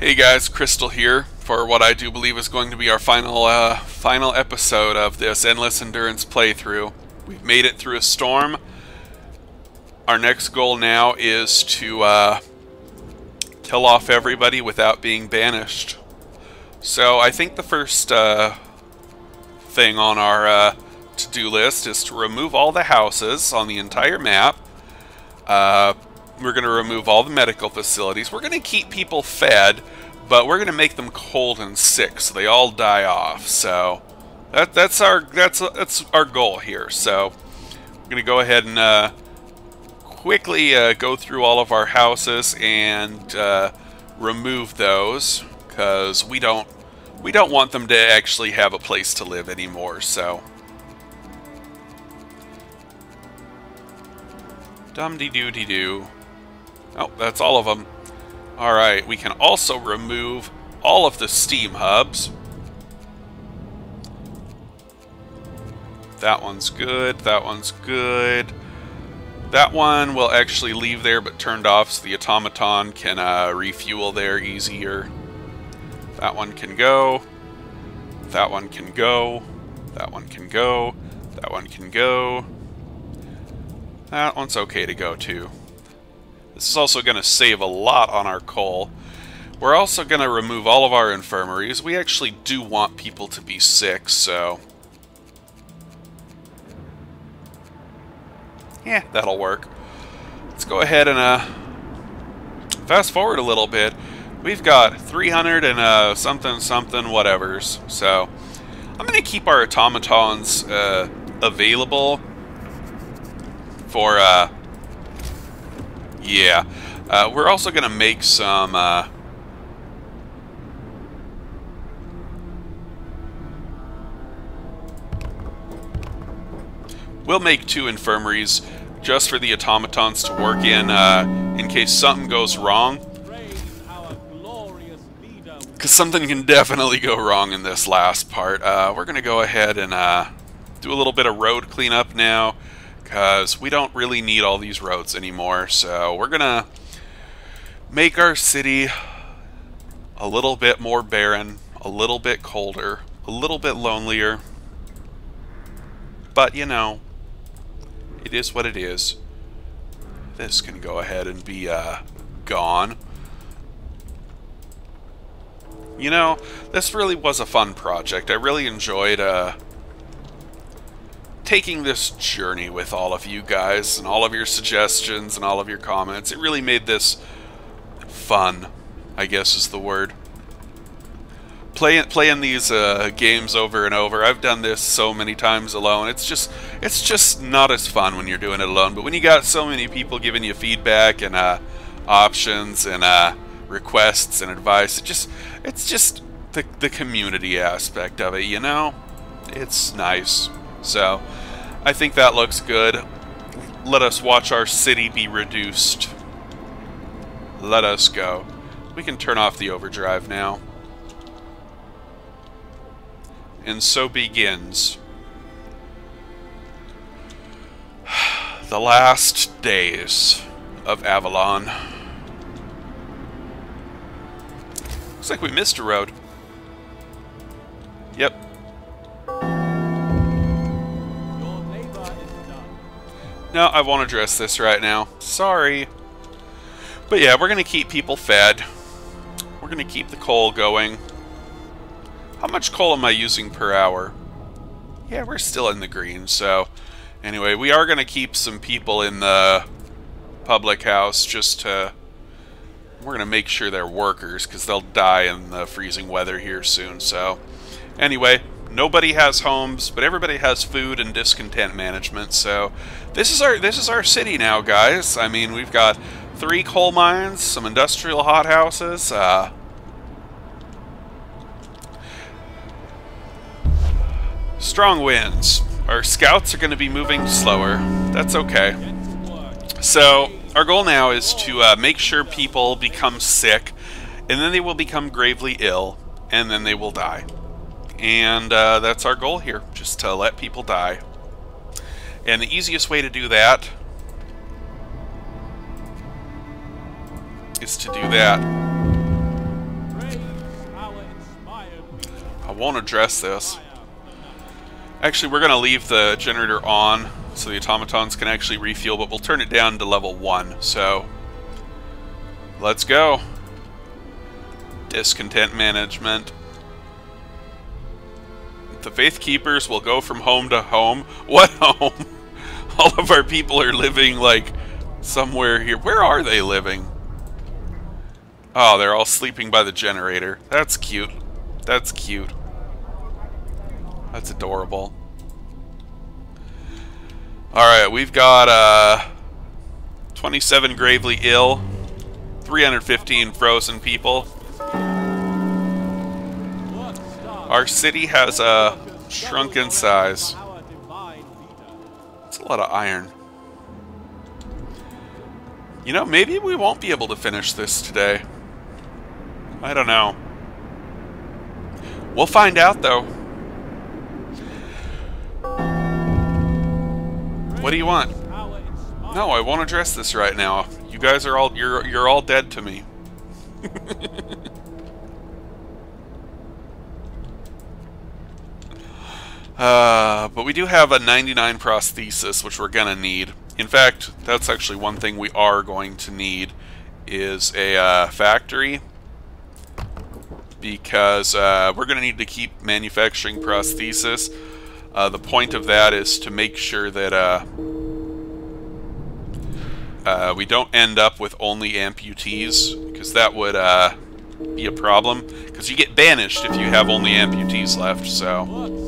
Hey guys, Crystal here for what I do believe is going to be our final uh, final episode of this Endless Endurance playthrough. We've made it through a storm. Our next goal now is to uh, kill off everybody without being banished. So I think the first uh, thing on our uh, to-do list is to remove all the houses on the entire map. We're going to remove all the medical facilities. We're going to keep people fed, but we're going to make them cold and sick so they all die off. So that, that's our that's that's our goal here. So we're going to go ahead and uh, quickly uh, go through all of our houses and uh, remove those because we don't we don't want them to actually have a place to live anymore. So. Dum-de-doo-de-doo. Oh, that's all of them. Alright, we can also remove all of the steam hubs. That one's good, that one's good. That one will actually leave there but turned off so the automaton can uh, refuel there easier. That one can go. That one can go. That one can go. That one can go. That one's okay to go too. This is also going to save a lot on our coal. We're also going to remove all of our infirmaries. We actually do want people to be sick, so... Yeah, that'll work. Let's go ahead and uh, fast forward a little bit. We've got 300 and uh, something something whatevers. So I'm going to keep our automatons uh, available for uh, yeah. Uh, we're also going to make some... Uh, we'll make two infirmaries just for the automatons to work in uh, in case something goes wrong. Because something can definitely go wrong in this last part. Uh, we're going to go ahead and uh, do a little bit of road cleanup now because we don't really need all these roads anymore. So we're going to make our city a little bit more barren, a little bit colder, a little bit lonelier. But, you know, it is what it is. This can go ahead and be uh, gone. You know, this really was a fun project. I really enjoyed uh, taking this journey with all of you guys and all of your suggestions and all of your comments. It really made this fun, I guess is the word. Playing playing these uh, games over and over. I've done this so many times alone. It's just it's just not as fun when you're doing it alone. But when you got so many people giving you feedback and uh, options and uh, requests and advice, it just it's just the the community aspect of it. You know, it's nice. So, I think that looks good. Let us watch our city be reduced. Let us go. We can turn off the overdrive now. And so begins the last days of Avalon. Looks like we missed a road. Yep, No, I won't address this right now. Sorry. But yeah, we're going to keep people fed. We're going to keep the coal going. How much coal am I using per hour? Yeah, we're still in the green, so... Anyway, we are going to keep some people in the public house just to... We're going to make sure they're workers, because they'll die in the freezing weather here soon, so... Anyway, nobody has homes, but everybody has food and discontent management. So this is our this is our city now, guys. I mean, we've got three coal mines, some industrial hothouses. Uh, strong winds. Our scouts are going to be moving slower. That's okay. So our goal now is to uh, make sure people become sick, and then they will become gravely ill, and then they will die. And uh, that's our goal here, just to let people die. And the easiest way to do that is to do that I won't address this. Actually, we're going to leave the generator on so the automatons can actually refuel, but we'll turn it down to level 1. So, let's go. Discontent management. The Faith Keepers will go from home to home. What home? All of our people are living, like, somewhere here. Where are they living? Oh, they're all sleeping by the generator. That's cute. That's cute. That's adorable. Alright, we've got uh, 27 gravely ill, 315 frozen people. Our city has a shrunken size. It's a lot of iron. You know, maybe we won't be able to finish this today. I don't know. We'll find out, though. What do you want? No, I won't address this right now. You guys are all you're you're all dead to me. uh, but we do have a 99 prosthesis, which we're gonna need. In fact, that's actually one thing we are going to need is a uh, factory because uh, we're going to need to keep manufacturing prosthesis. Uh, the point of that is to make sure that uh, uh we don't end up with only amputees, because that would uh, be a problem. Because you get banished if you have only amputees left, so...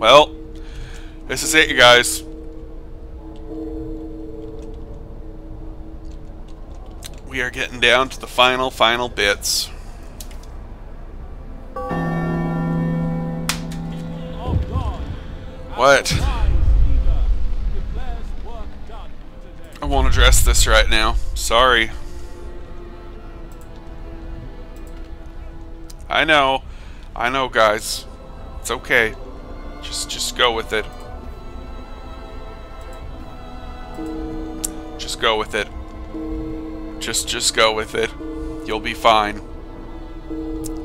Well, this is it, you guys. We are getting down to the final, final bits. What? I won't address this right now. Sorry. I know. I know, guys. It's okay. Just, just go with it. Just go with it. Just just go with it. You'll be fine.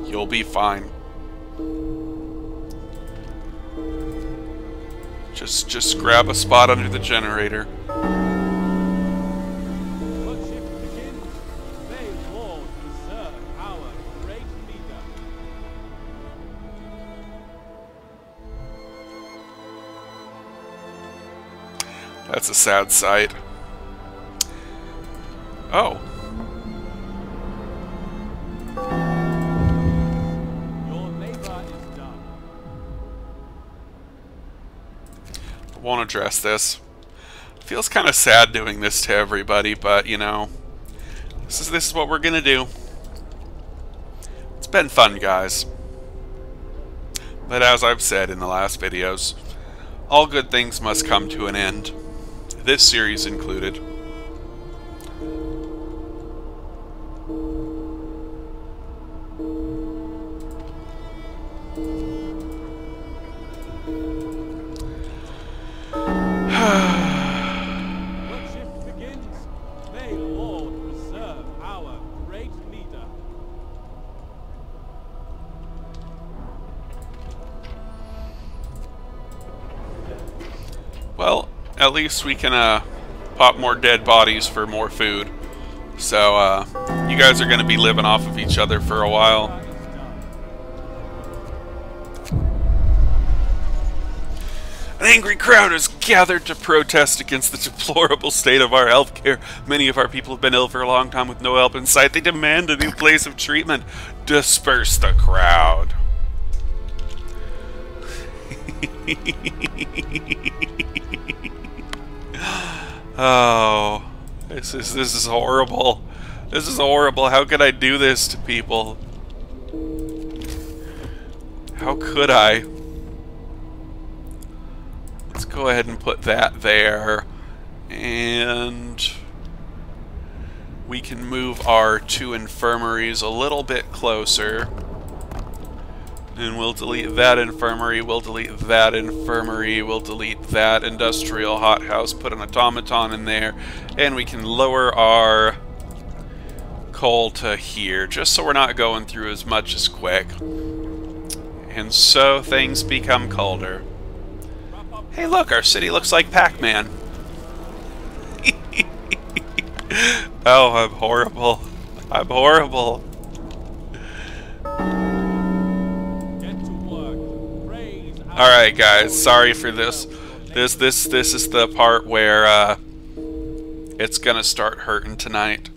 You'll be fine. Just just grab a spot under the generator. That's a sad sight. Oh. I won't address this. Feels kind of sad doing this to everybody, but you know, this is this is what we're gonna do. It's been fun, guys. But as I've said in the last videos, all good things must come to an end. This series included. At least we can uh, pop more dead bodies for more food. So, uh, you guys are going to be living off of each other for a while. An angry crowd has gathered to protest against the deplorable state of our healthcare. Many of our people have been ill for a long time with no help in sight. They demand a new place of treatment. Disperse the crowd. oh, this is this is horrible. This is horrible. How could I do this to people? How could I? Let's go ahead and put that there. And we can move our two infirmaries a little bit closer. And we'll delete that infirmary, we'll delete that infirmary, we'll delete that industrial hothouse, put an automaton in there, and we can lower our coal to here, just so we're not going through as much as quick. And so things become colder. Hey look, our city looks like Pac-Man. oh, I'm horrible. I'm horrible. Alright guys, sorry for this. This this this is the part where uh, it's gonna start hurting tonight.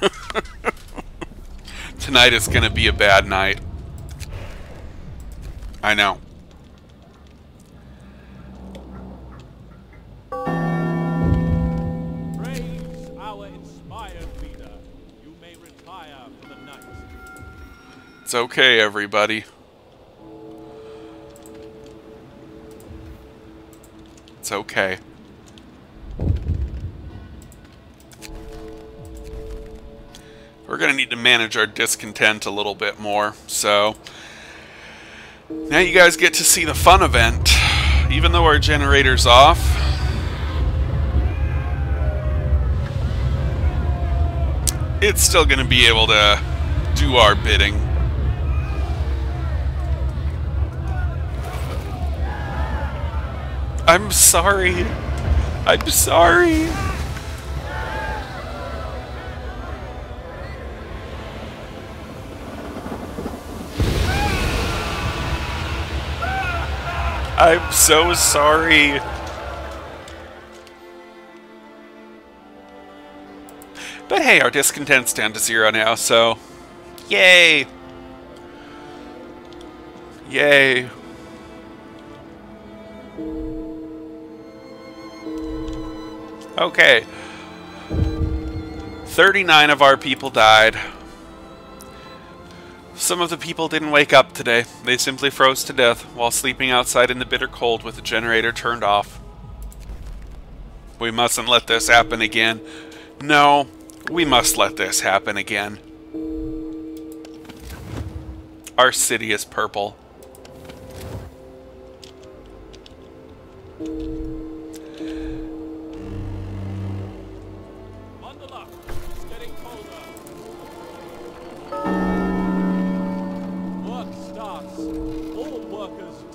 tonight is gonna be a bad night. I know. It's okay, everybody. It's okay. We're going to need to manage our discontent a little bit more, so... Now you guys get to see the fun event. Even though our generator's off, it's still going to be able to do our bidding. I'm sorry. I'm sorry. I'm so sorry. But hey, our discontent's down to zero now, so... Yay! Yay. Okay. 39 of our people died. Some of the people didn't wake up today. They simply froze to death while sleeping outside in the bitter cold with the generator turned off. We mustn't let this happen again. No, we must let this happen again. Our city is purple.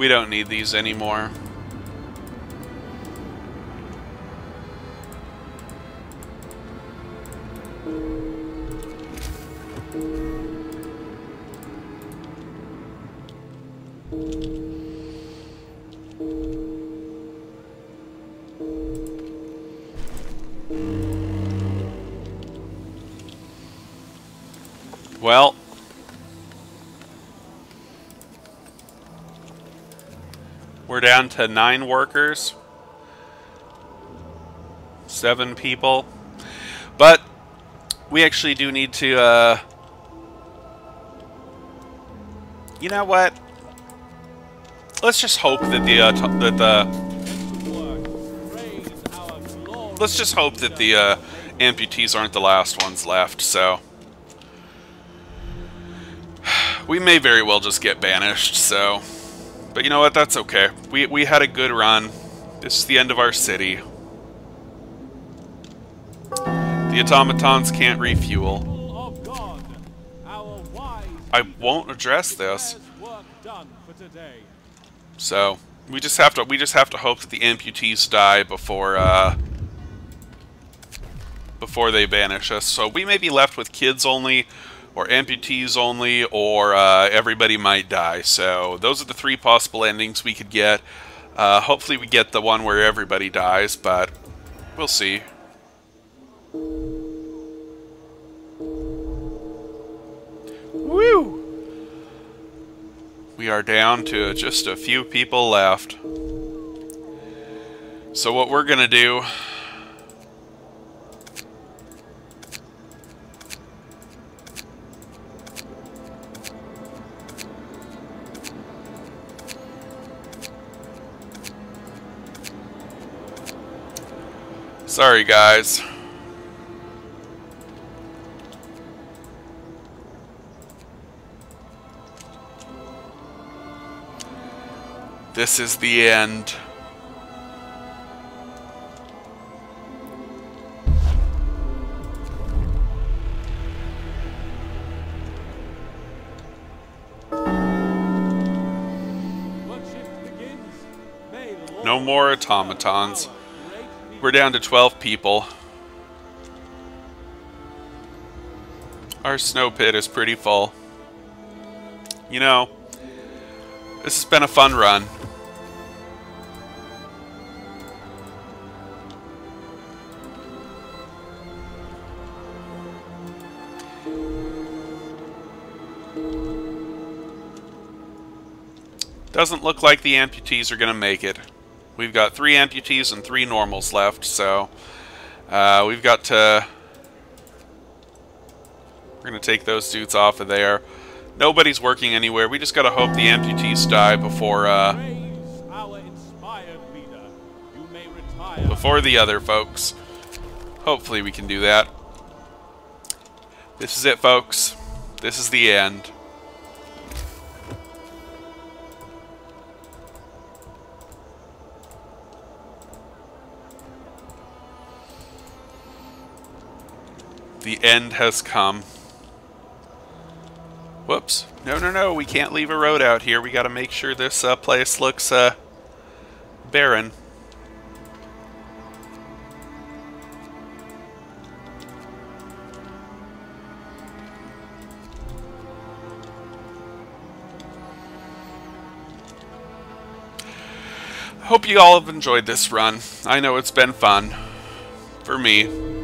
We don't need these anymore. Well, down to nine workers. Seven people. But we actually do need to, uh, you know what? Let's just hope that the, uh, that the, let's just hope that the, uh, amputees aren't the last ones left, so. We may very well just get banished, so. But you know what? That's okay. We, we had a good run. This is the end of our city. The automatons can't refuel. I won't address this. So we just have to we just have to hope that the amputees die before uh, before they banish us. So we may be left with kids only, or amputees only, or uh, everybody might die. So those are the three possible endings we could get. Uh, hopefully we get the one where everybody dies, but we'll see. Woo! We are down to just a few people left. So what we're going to do Sorry, guys. This is the end. No more automatons. We're down to 12 people. Our snow pit is pretty full. You know, this has been a fun run. Doesn't look like the amputees are going to make it. We've got three amputees and three normals left, so uh, we've got to... We're going to take those dudes off of there. Nobody's working anywhere. We just got to hope the amputees die before... Uh, before the other folks. Hopefully we can do that. This is it, folks. This is the end. The end has come. Whoops. No, no, no. We can't leave a road out here. We got to make sure this uh, place looks uh, barren. Hope you all have enjoyed this run. I know it's been fun. For me.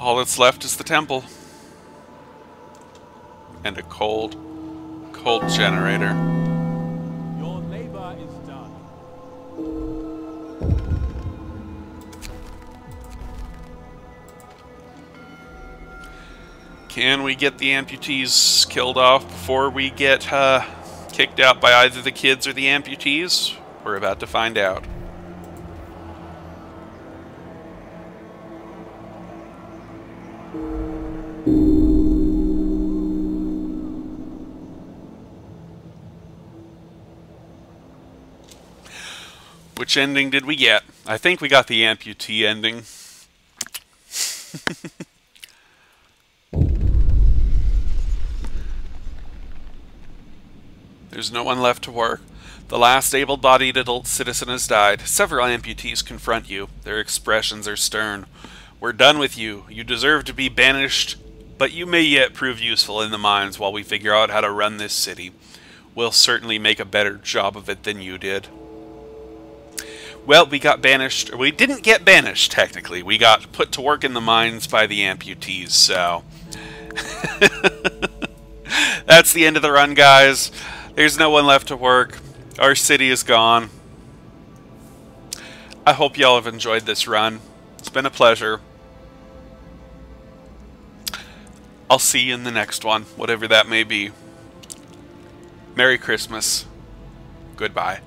All that's left is the temple. And a cold, cold generator. Your labor is done. Can we get the amputees killed off before we get uh, kicked out by either the kids or the amputees? We're about to find out. Which ending did we get? I think we got the amputee ending. There's no one left to work. The last able-bodied adult citizen has died. Several amputees confront you. Their expressions are stern. We're done with you. You deserve to be banished, but you may yet prove useful in the mines while we figure out how to run this city. We'll certainly make a better job of it than you did. Well, we got banished. We didn't get banished, technically. We got put to work in the mines by the amputees, so... That's the end of the run, guys. There's no one left to work. Our city is gone. I hope y'all have enjoyed this run. It's been a pleasure. I'll see you in the next one, whatever that may be. Merry Christmas. Goodbye.